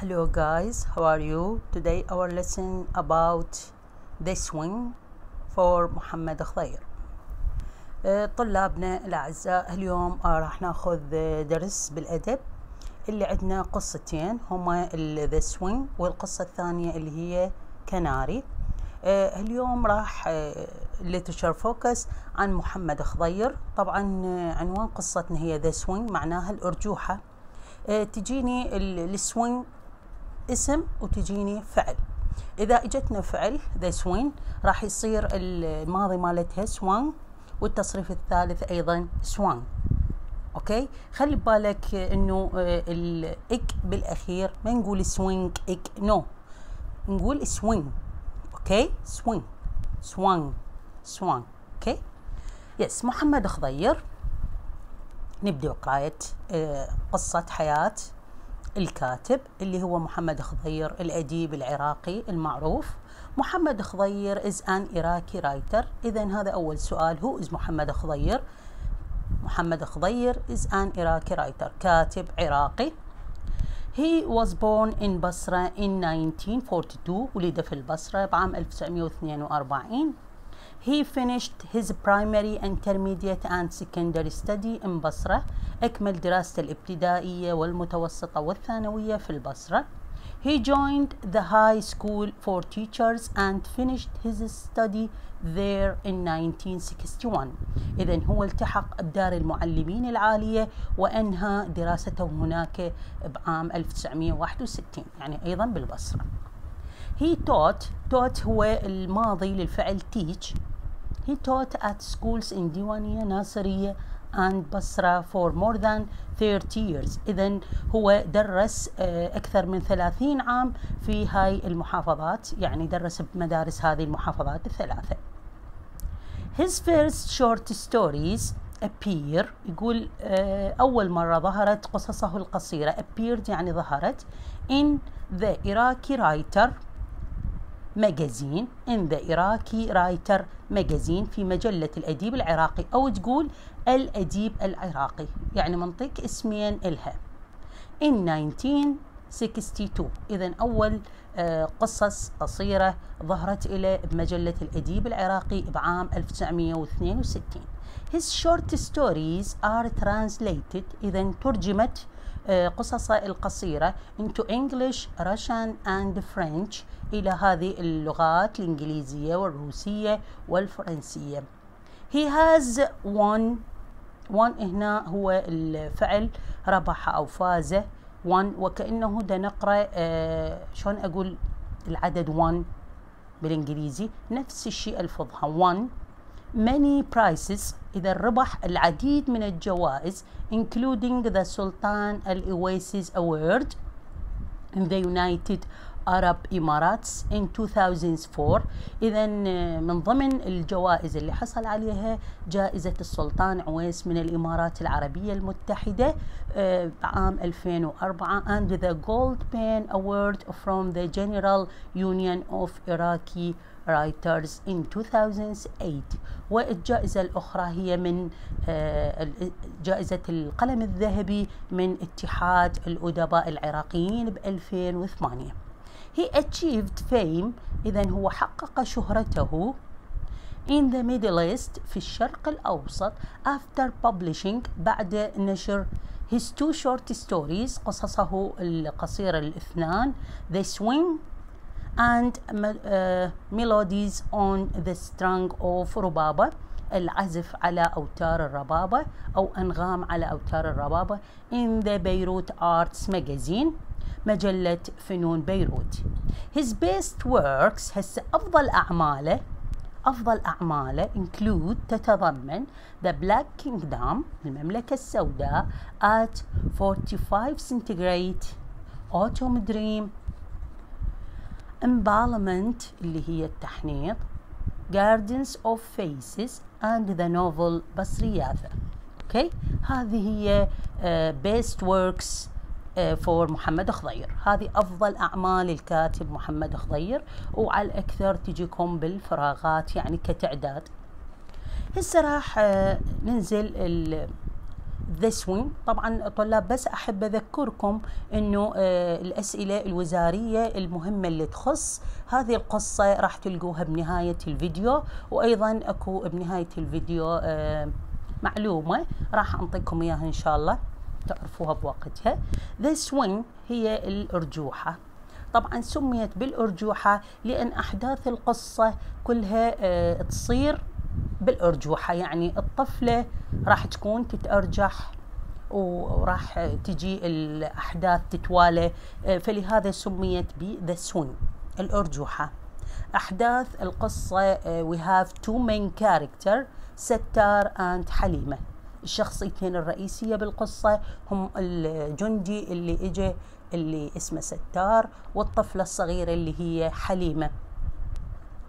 Hello guys, how are you? Today our lesson about the swing for محمد خضير. آه، طلابنا الأعزاء اليوم آه، راح ناخذ آه، درس بالأدب. اللي عندنا قصتين. هما the swing والقصة الثانية اللي هي كناري. آه، اليوم راح lecture focus عن محمد خضير. طبعا عنوان قصتنا هي the swing معناها الأرجوحة. آه، تجيني ال- ال swing اسم وتجيني فعل. إذا إجتنا فعل the swing راح يصير الماضي مالتها swung والتصريف الثالث أيضا swung okay؟ خلي بالك إنه آه، ال ك بالأخير ما نقول swing ك no نقول swing okay؟ swing swung swung okay؟ yes محمد خضير. نبدأ قراية آه، قصة حياة. الكاتب اللي هو محمد خضير الأديب العراقي المعروف. محمد خضير is an Iraqi writer. إذا هذا أول سؤال. هو is محمد خضير? محمد خضير is an Iraqi writer. كاتب عراقي. He was born in Basra in 1942 ولد في البصرة بعام 1942 He finished his primary intermediate and secondary study in بصرة أكمل دراسته الابتدائية والمتوسطة والثانوية في البصرة He joined the high school for teachers and finished his study there in 1961 إذا هو التحق بدار المعلمين العالية وأنهى دراسته هناك بعام 1961 يعني أيضا بالبصرة He taught taught هو الماضي للفعل teach He taught at schools in ديوانية ناصرية and بصرة for more than 30 years. إذا هو درس آه، أكثر من 30 عام في هاي المحافظات يعني درس بمدارس هذه المحافظات الثلاثة. His first short stories appear يقول آه، أول مرة ظهرت قصصه القصيرة appeared يعني ظهرت in the Iraqi writer ماجازين in the Iraqi writer ماجازين في مجلة الأديب العراقي أو تقول الأديب العراقي يعني منطق اسمين إلها. in 1962 إذا أول آه، قصص قصيرة ظهرت إلى بمجلة الأديب العراقي بعام 1962 His short stories are translated إذا ترجمت آه، قصصه القصيرة into English, Russian and French إلى هذه اللغات الإنجليزية والروسية والفرنسية. He has won won هنا هو الفعل ربح أو فاز. Won وكأنه دا نقرأ آه شلون أقول العدد won بالإنجليزي؟ نفس الشيء ألفظها. Won many prizes إذا ربح العديد من الجوائز including the Sultan Al Oasis Award in the United Arab Emirates in 2004 إذا من ضمن الجوائز اللي حصل عليها جائزة السلطان عويس من الإمارات العربية المتحدة آه، عام 2004 and the Gold Pen Award from the General Union of Iraqi Writers in 2008 والجائزة الأخرى هي من آه، جائزة القلم الذهبي من اتحاد الأدباء العراقيين ب 2008 He achieved fame إذا هو حقق شهرته in the Middle East في الشرق الأوسط after publishing بعد نشر his two short stories قصصه القصيرة الاثنان The Swing and uh, Melodies on the String of ربابة العزف على أوتار الربابة أو أنغام على أوتار الربابة in the Beirut Arts Magazine مجلة فنون بيروت. His best works هسه أفضل أعماله أفضل أعماله include تتضمن The Black Kingdom المملكة السوداء at 45 centigrade Autumn Dream Embalment اللي هي التحنيط Gardens of Faces and the novel بصرياثا okay هذه هي best works for محمد خضير. هذه أفضل أعمال الكاتب محمد خضير وعلى الأكثر تجيكم بالفراغات يعني كتعداد. هسه راح آه، ننزل ال- this wing طبعا طلاب بس أحب أذكركم إنه آه الأسئلة الوزارية المهمة اللي تخص هذه القصة راح تلقوها بنهاية الفيديو. وأيضا أكو بنهاية الفيديو آه معلومة راح أنطيكم إياها إن شاء الله. تعرفوها بوقتها. This wing هي الأرجوحة. طبعا سميت بالأرجوحة لأن أحداث القصة كلها آه تصير بالأرجوحة. يعني الطفلة راح تكون تتأرجح وراح تجي الأحداث تتوالى فلهذا سميت ب The Swing الأرجوحة. أحداث القصة we have two main character ستار and حليمة. الشخصيتين الرئيسية بالقصة هم الجندي اللي اجى اللي اسمه ستار والطفلة الصغيرة اللي هي حليمة.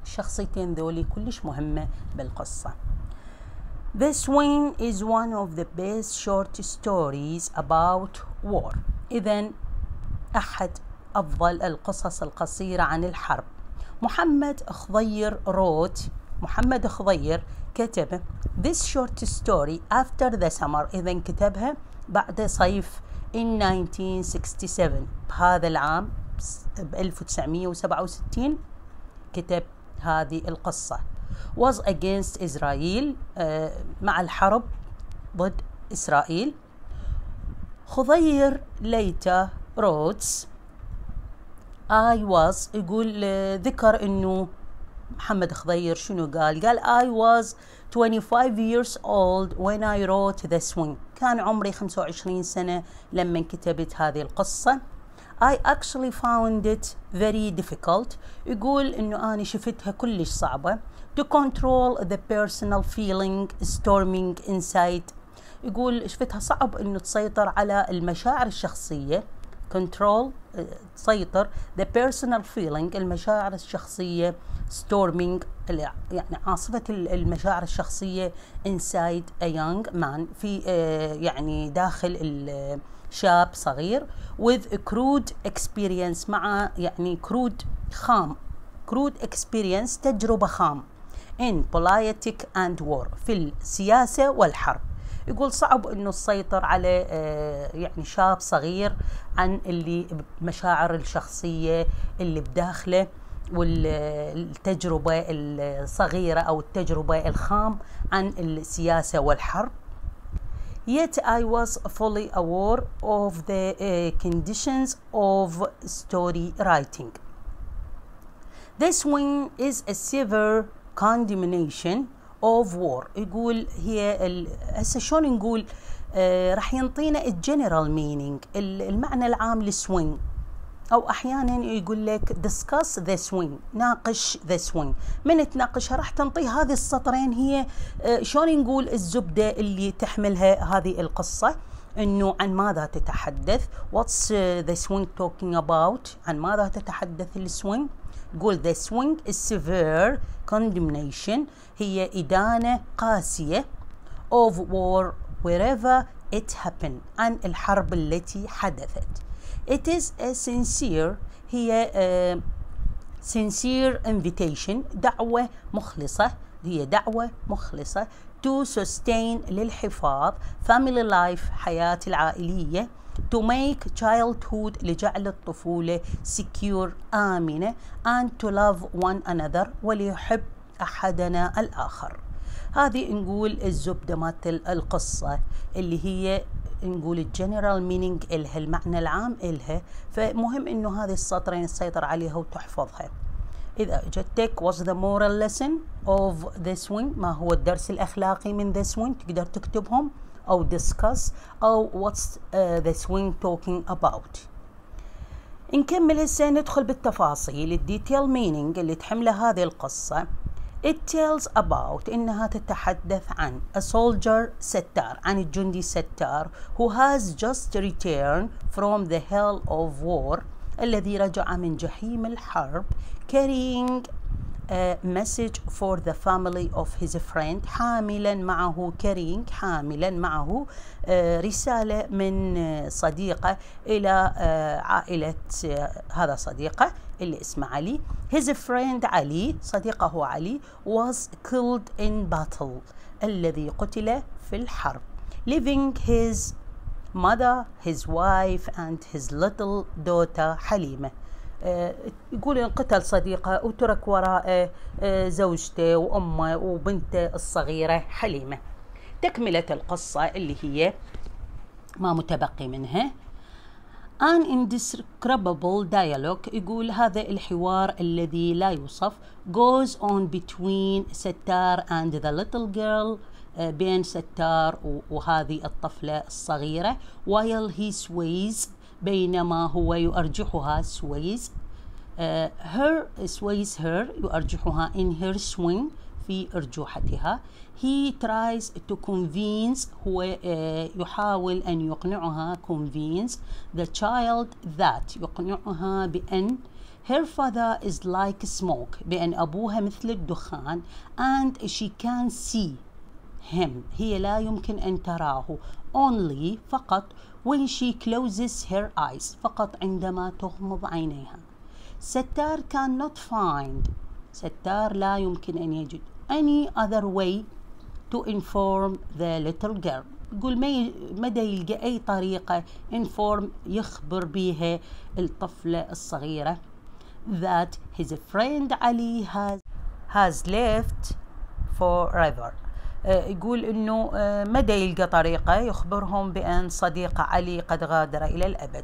الشخصيتين ذولي كلش مهمة بالقصة. The Swing is one of the best short stories about war. إذا أحد أفضل القصص القصيرة عن الحرب. محمد خضير wrote محمد خضير كتب This short story after the summer. إذا كتبها بعد صيف in 1967 بهذا العام ب 1967 كتب هذه القصة. Was against إسرائيل uh, مع الحرب ضد إسرائيل. خضير later wrote I was يقول uh, ذكر إنه محمد خضير شنو قال؟ قال I was 25 years old when I wrote The Swing كان عمري 25 سنة لما كتبت هذه القصة. I actually found it very difficult. يقول إنه أنا شفتها كلش صعبة. To control the personal feeling storming inside. يقول شفتها صعب إنه تسيطر على المشاعر الشخصية. Control تسيطر the personal feeling المشاعر الشخصية storming يعني عاصفة المشاعر الشخصية inside a young man في يعني داخل شاب صغير with crude experience مع يعني crude خام crude experience تجربة خام in politics and war في السياسة والحرب يقول صعب إنه تسيطر على يعني شاب صغير عن اللي مشاعر الشخصية اللي بداخله والتجربة الصغيرة أو التجربة الخام عن السياسة والحرب Yet I was fully aware of the uh, conditions of story writing. This one is a severe condemnation of war. يقول هي هسه شلون نقول آه راح ينطينا ال general meaning المعنى العام لل swing أو أحيانا يقول لك discuss the swing ناقش the swing. من تناقشها؟ راح تنطي هذه السطرين هي شلون نقول الزبدة اللي تحملها هذه القصة؟ إنه عن ماذا تتحدث؟ What's the swing talking about عن ماذا تتحدث السوينج يقول the swing is severe condemnation هي إدانة قاسية of war wherever it happened عن الحرب التي حدثت It is a sincere هي uh, sincere invitation دعوة مخلصة هي دعوة مخلصة to sustain للحفاظ family life حياة العائلية to make childhood لجعل الطفولة secure. آمنة and to love one another وليحب أحدنا الآخر. هذه نقول الزبدة مالت القصة اللي هي نقول ال general meaning إلها المعنى العام إلها. فمهم إنه هذه السطرين تسيطر عليها وتحفظها. إذا جتك what's the moral lesson of this one. ما هو الدرس الأخلاقي من this one تقدر تكتبهم. أو discuss أو what's uh, this one talking about. نكمل هسه ندخل بالتفاصيل ال detail meaning اللي تحمله هذه القصة It tells about إنها تتحدث عن a soldier ستار عن الجندي ستار who has just returned from the hell of war الذي رجع من جحيم الحرب carrying a message for the family of his friend حاملا معه carrying حاملا معه رسالة من صديقة إلى عائلة هذا صديقه اللي اسمه علي his friend علي صديقه علي was killed in battle الذي قتل في الحرب leaving his mother his wife and his little daughter حليمة آه، يقول انقتل صديقة وترك وراءه آه، زوجته وأمه وبنته الصغيرة حليمة. تكملة القصة اللي هي ما متبقي منها. An indescribable dialogue. يقول هذا الحوار الذي لا يوصف goes on between ستار and the little girl بين ستار وهذه الطفلة الصغيرة while he sways بينما هو sways uh, her sways her يؤرجحها in her swing في أرجوحتها he tries to convince هو يحاول أن يقنعها convince the child that يقنعها بأن her father is like smoke بأن أبوها مثل الدخان and she can see him هي لا يمكن أن تراه only فقط when she closes her eyes فقط عندما تغمض عينيها ستار cannot find ستار لا يمكن أن يجد any other way to inform the little girl يقول ما مدى يلقى أي طريقة inform يخبر بها الطفلة الصغيرة that his friend Ali has has left forever يقول إنه مدى يلقى طريقة يخبرهم بأن صديقه علي قد غادر إلى الأبد.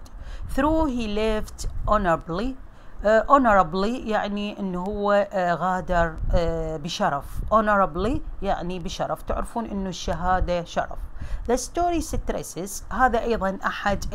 Through he left honorably. uh, honorably يعني انه هو غادر بشرف. Honorably يعني بشرف. تعرفون إنه الشهادة شرف. The story stresses. هذا أيضا أحد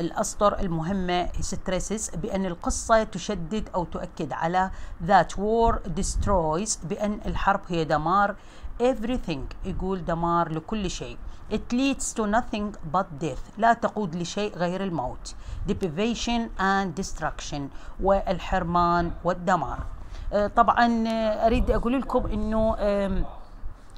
الأسطر المهمه stresses بأن القصة تشدد أو تؤكد على that war destroys بأن الحرب هي دمار everything يقول دمار لكل شيء. It leads to nothing but death. لا تقود لشيء غير الموت. Deprivation and destruction. والحرمان والدمار. آه، طبعا أريد أقول لكم إنه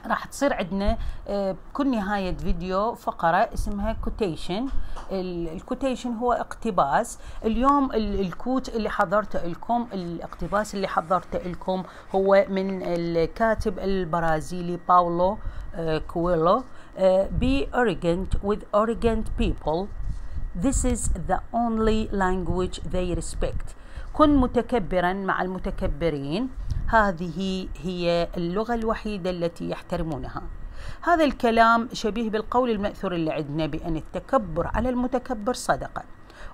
راح تصير عندنا بكل آه، نهاية فيديو فقرة اسمها quotation ال quotation هو اقتباس. اليوم ال quote اللي حضرته لكم الاقتباس اللي حضرته لكم هو من الكاتب البرازيلي باولو كويلو be arrogant with arrogant people. This is the only language they respect. كن متكبرا مع المتكبرين. هذه هي اللغة الوحيدة التي يحترمونها. هذا الكلام شبيه بالقول المأثور اللي عندنا بأن التكبر على المتكبر صدقة.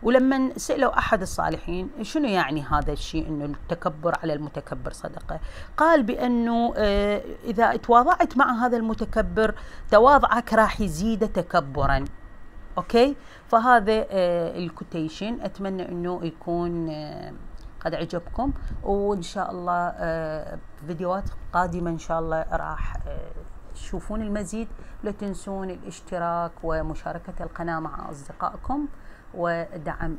ولما سألوا أحد الصالحين شنو يعني هذا الشيء أنه التكبر على المتكبر صدقة؟ قال بأنه آه، إذا تواضعت مع هذا المتكبر تواضعك راح يزيد تكبرا. okay؟ فهذا آه، ال quotation. أتمنى أنه يكون آه، قد عجبكم وإن شاء الله آه، فيديوهات قادمة إن شاء الله راح آه، تشوفون المزيد. لا تنسون الاشتراك ومشاركة القناة مع أصدقائكم ودعم